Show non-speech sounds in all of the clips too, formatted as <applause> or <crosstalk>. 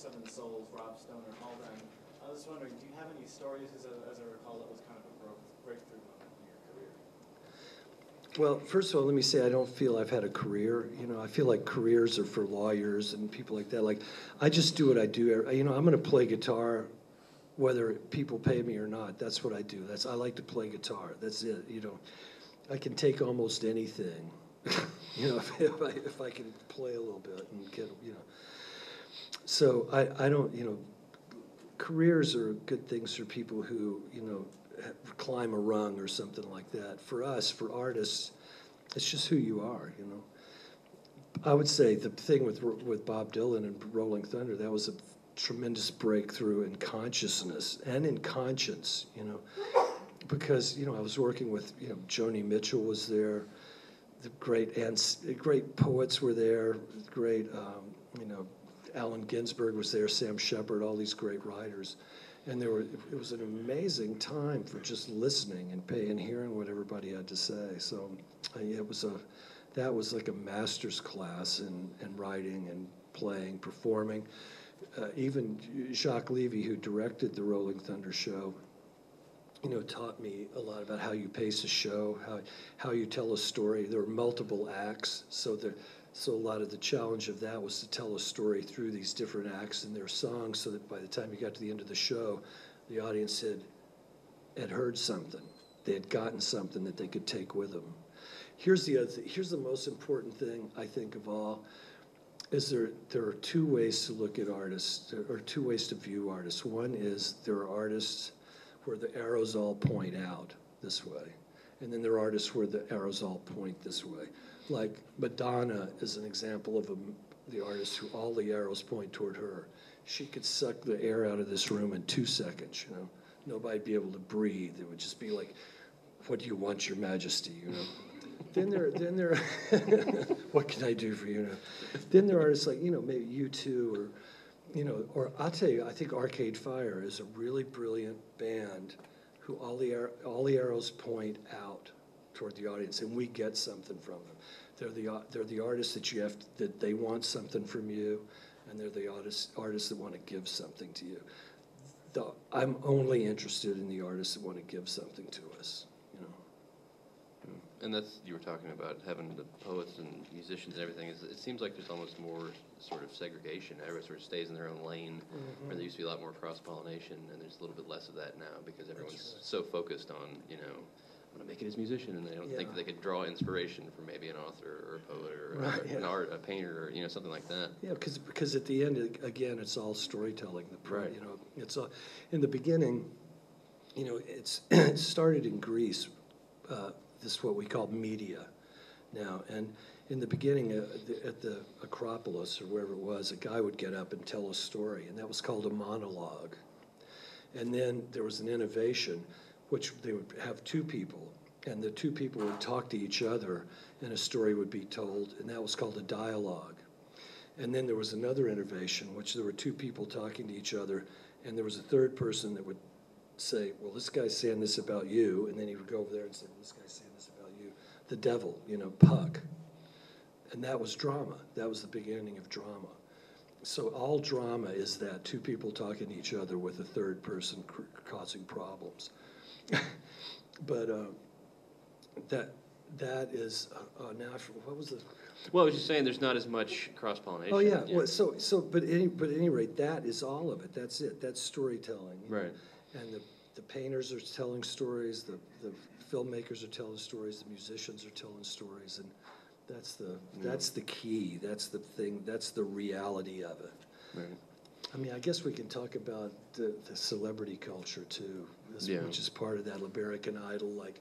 Steven Soles, Rob Stoner, them. I was wondering, do you have any stories, as I, as I recall, that was kind of a breakthrough moment in your career? Well, first of all, let me say I don't feel I've had a career. You know, I feel like careers are for lawyers and people like that. Like, I just do what I do. You know, I'm going to play guitar, whether people pay me or not. That's what I do. That's I like to play guitar. That's it. You know, I can take almost anything. <laughs> you know, if, if I if I can play a little bit and get you know. So I I don't you know, careers are good things for people who you know climb a rung or something like that. For us, for artists, it's just who you are, you know. I would say the thing with with Bob Dylan and Rolling Thunder, that was a tremendous breakthrough in consciousness and in conscience, you know, because you know I was working with you know Joni Mitchell was there, the great and great poets were there, great um, you know Allen Ginsberg was there, Sam Shepard, all these great writers. And there were it was an amazing time for just listening and paying hearing what everybody had to say. So it was a that was like a master's class in, in writing and playing performing. Uh, even jacques levy who directed the rolling thunder show you know taught me a lot about how you pace a show how how you tell a story. There were multiple acts so there so a lot of the challenge of that was to tell a story through these different acts and their songs so that by the time you got to the end of the show, the audience had, had heard something. They had gotten something that they could take with them. Here's the other. Here's the most important thing, I think, of all, is there, there are two ways to look at artists, or two ways to view artists. One is there are artists where the arrows all point out this way, and then there are artists where the arrows all point this way like Madonna is an example of a, the artist who all the arrows point toward her. She could suck the air out of this room in two seconds, you know. Nobody'd be able to breathe. It would just be like, what do you want, your majesty, you know. <laughs> then there, then there, <laughs> what can I do for you? you know? Then there are artists like, you know, maybe U2 or, you know, or I'll tell you, I think Arcade Fire is a really brilliant band who all the, all the arrows point out toward the audience, and we get something from them. They're the they're the artists that you have to, that they want something from you, and they're the artists artists that want to give something to you. The, I'm only interested in the artists that want to give something to us. And that's you were talking about having the poets and musicians and everything. Is it seems like there's almost more sort of segregation. Everyone sort of stays in their own lane, mm-hmm. where there used to be a lot more cross pollination, and there's a little bit less of that now because everyone's right. so focused on you know I'm going to make it as a musician, and they don't yeah. think they could draw inspiration from maybe an author or a poet or right, yeah. an art, a painter, or you know something like that. Yeah, because because at the end, again, it's all storytelling. The right. You know, it's all in the beginning. You know, it's <clears throat> it started in Greece. Uh, this is what we call media now, and in the beginning uh, the, at the Acropolis or wherever it was, a guy would get up and tell a story, and that was called a monologue. And then there was an innovation which they would have two people, and the two people would talk to each other, and a story would be told, and that was called a dialogue. And then there was another innovation, which there were two people talking to each other, and there was a third person that would say, Well, this guy's saying this about you, and then he would go over there and say, Well, this guy's saying. The devil, you know, Puck. And that was drama. That was the beginning of drama. So all drama is that two people talking to each other with a third person causing problems. <laughs> but uh, that that is uh, uh, now. What was the? Well, I was just saying, there's not as much cross pollination. Oh yeah. yeah. Well, so so, but any but at any rate, that is all of it. That's it. That's storytelling. Right. Know? And the the painters are telling stories. The the filmmakers are telling stories. The musicians are telling stories, and that's the yeah. that's the key. That's the thing. That's the reality of it. Right. I mean, I guess we can talk about the, the celebrity culture too, this, yeah. which is part of that American Idol. Like,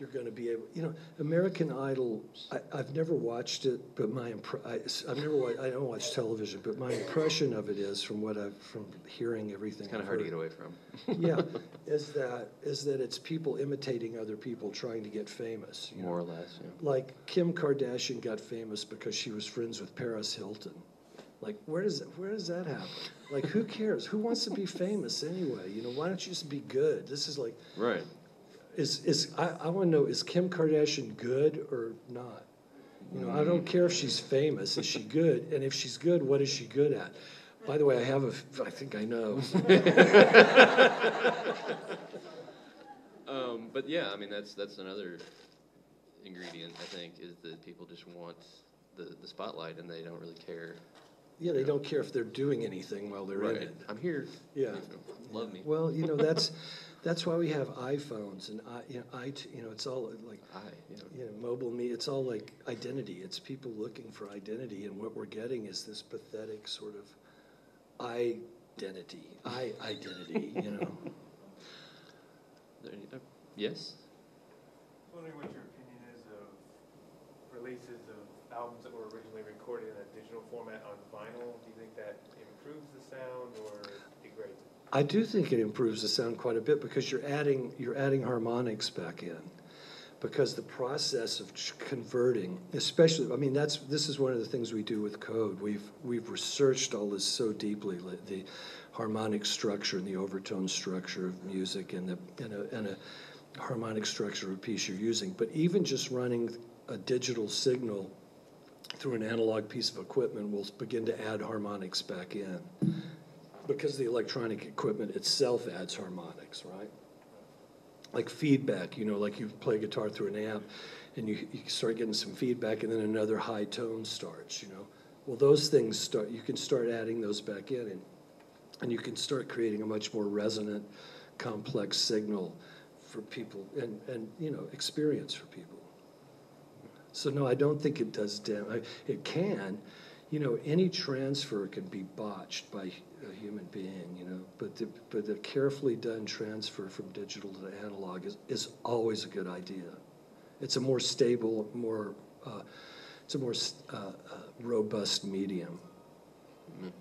you're going to be able, you know, American Idol. I, have never watched it, but my impre- I, have never watched, I don't watch television, but my impression of it is from what I've from hearing everything. It's kind of hard to get away from. yeah, <laughs> is that is that it's people imitating other people trying to get famous. More know? or less. Yeah. Like Kim Kardashian got famous because she was friends with Paris Hilton. Like, where does where does that happen? Like, who cares? Who wants to be famous anyway? You know, why don't you just be good? This is like, right. Is is I, I want to know is Kim Kardashian good or not? You know, I don't care if she's famous. Is she good? And if she's good, what is she good at? By the way, I have a. I think I know. <laughs> Um, but yeah, I mean, that's, that's another ingredient, I think, is that people just want the, the spotlight and they don't really care. Yeah, they don't care if they're doing anything while they're in it. I'm here. Yeah. you know, Love me. Well, you know, that's, <laughs> that's why we have iPhones and I, you know, I, you know, it's all like, I, you know, you know, MobileMe, it's all like identity. It's people looking for identity and what we're getting is this pathetic sort of identity, I identity, you know? <laughs> there you- uh, yes? Wondering what your opinion is of releases of albums that were originally recorded in a digital format on vinyl? Do you think that improves the sound or degrades it? I do think it improves the sound quite a bit because you're adding, you're adding harmonics back in. Because the process of converting, especially, I mean, that's, this is one of the things we do with code. We've, we've researched all this so deeply, the harmonic structure and the overtone structure of music and the, and a, and a harmonic structure of a piece you're using. But even just running a digital signal through an analog piece of equipment will begin to add harmonics back in because the electronic equipment itself adds harmonics, right? Like feedback, you know, like you play guitar through an amp and you, you start getting some feedback and then another high tone starts, you know. Well, those things start, you can start adding those back in and, and you can start creating a much more resonant, complex signal for people and, and, you know, experience for people. So no, I don't think it does damage. It can, you know, any transfer can be botched by a human being, you know, but the, but the carefully done transfer from digital to analog is, is always a good idea. It's a more stable, more, uh, it's a more uh, uh, robust medium. Mm.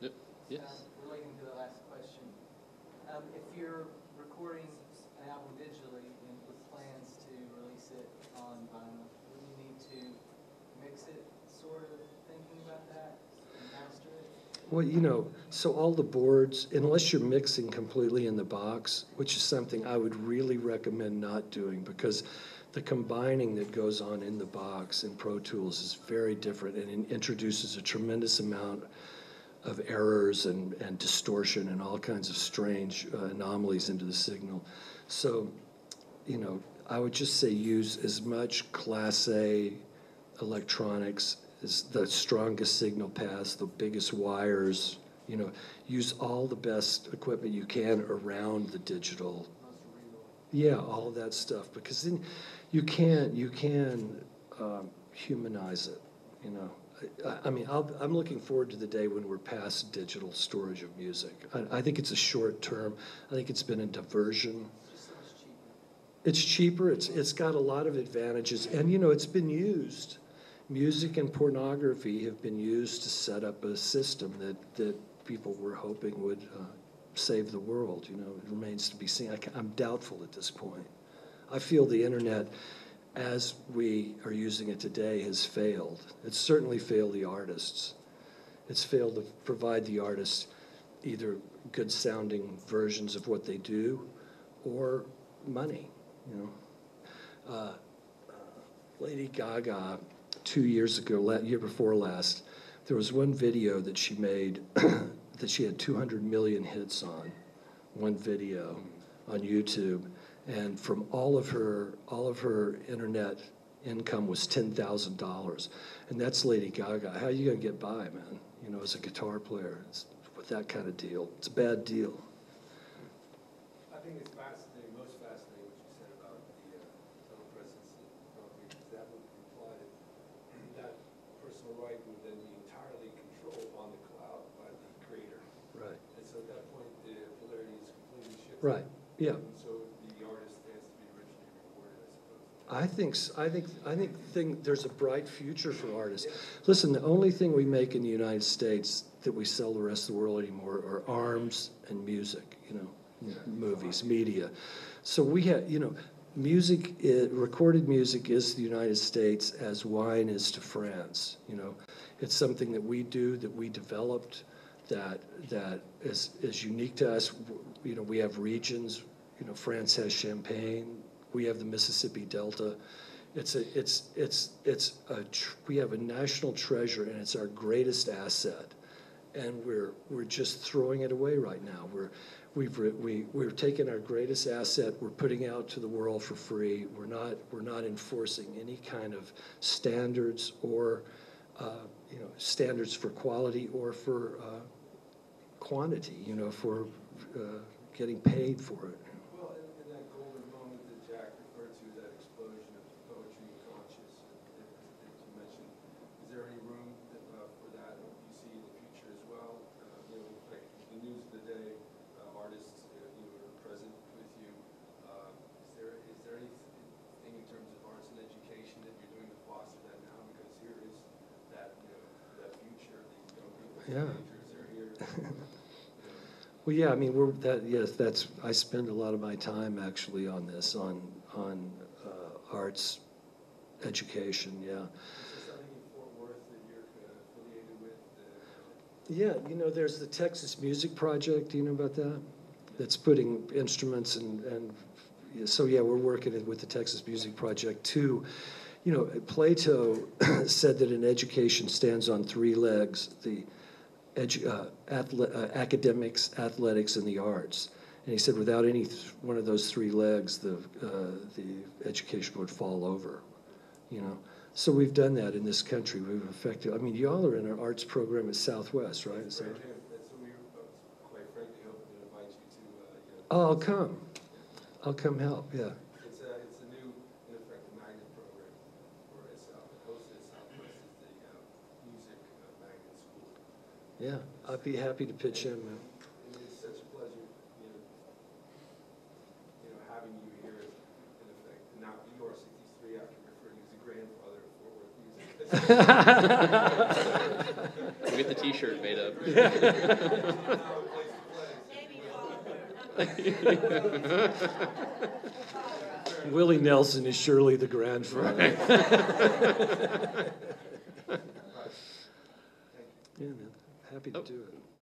Yep, Yes? Um, Relating to the last question, um, if you're recording an album digitally and with plans to release it on vinyl, would you need to mix it, sort of thinking about that, and master it? Well, you know, so all the boards, unless you're mixing completely in the box, which is something I would really recommend not doing because the combining that goes on in the box in Pro Tools is very different and it introduces a tremendous amount of errors and, and distortion and all kinds of strange uh, anomalies into the signal. So, you know, I would just say use as much Class A electronics is the strongest signal paths, the biggest wires, you know, use all the best equipment you can around the digital. Yeah, all of that stuff, because then you can, you can um, humanize it, you know. I, I mean, I'll, I'm looking forward to the day when we're past digital storage of music. I, I think it's a short term. I think it's been a diversion. It's cheaper, it's, it's got a lot of advantages, and you know, it's been used. Music and pornography have been used to set up a system that, that people were hoping would uh, save the world, you know, it remains to be seen. I I'm doubtful at this point. I feel the internet, as we are using it today, has failed. It's certainly failed the artists. It's failed to provide the artists either good sounding versions of what they do or money, you know. Uh, Lady Gaga, two years ago, year before last, there was one video that she made <clears throat> that she had 200 million hits on, one video on YouTube, and from all of her all of her internet income was ten thousand dollars, and that's Lady Gaga. How are you gonna get by, man? You know, as a guitar player, with that kind of deal, it's a bad deal. I think it's fascinating, most fascinating what you said about the uh, telepresence and property, because that would imply that that personal right would then be entirely controlled on the cloud by the creator. Right. And so at that point, the polarity is completely shifted. Right. Yeah. And so the artist has to be originally recorded, I suppose. I think, s- I think, I think, thing, there's a bright future for artists. Listen, the only thing we make in the United States that we sell the rest of the world anymore are arms and music, you know, movies, media. So we have, you know, music, i- recorded music is the United States as wine is to France, you know. It's something that we do, that we developed, that, that is, is unique to us. You know, we have regions, you know, France has Champagne, we have the Mississippi Delta, It's a, it's, it's, it's a, we have a national treasure and it's our greatest asset. And we're, we're just throwing it away right now. We're, we've, re- we, we're taking our greatest asset, we're putting out to the world for free. We're not, we're not enforcing any kind of standards or, uh, you know, standards for quality or for, uh, quantity, you know, for, uh, getting paid for it. Well, in, in that golden moment that Jack referred to, that explosion of poetry and conscious, that, that you mentioned, is there any room that, uh, for that, or you see in the future as well? Uh, you know, like the news of the day, uh, artists, uh, you know, are present with you. Uh, is there, is there anything in terms of arts and education that you're doing to foster that now? Because here is that, you know, that future, these young people, Yeah. <laughs> Well, yeah, I mean, we're, that, yes, that's, I spend a lot of my time actually on this, on, on, uh, arts, education, yeah. Yeah, you know, there's the Texas Music Project, do you know about that? That's putting instruments and, and, so, yeah, we're working with the Texas Music Project too. You know, Plato <clears throat> said that an education stands on three legs, the edu, uh, athle- uh, academics, athletics, and the arts. And he said without any, th- one of those three legs, the, uh, the education would fall over, you know? So we've done that in this country. We've affected, I mean, y'all are in our arts program at Southwest, right? So- great, yeah. That's what we, were, quite frankly, hoping to invite you to, you know. Oh, I'll come. I'll come help, yeah. It's a, it's a new, in effect, magnet program for it's uh, hosted at Southwest is the uh, music uh, magnet school. Yeah, I'd be happy to pitch in, man. It's such a pleasure, you know, you know, having you here, in effect. Now, you are sixty-three, I can refer you as the grandfather of Fort Worth music. We'll <laughs> get the T-shirt made up. <laughs> Now a place to play. <laughs> Willie Nelson is surely the grandfather. Yeah, man, happy to Oh. do it.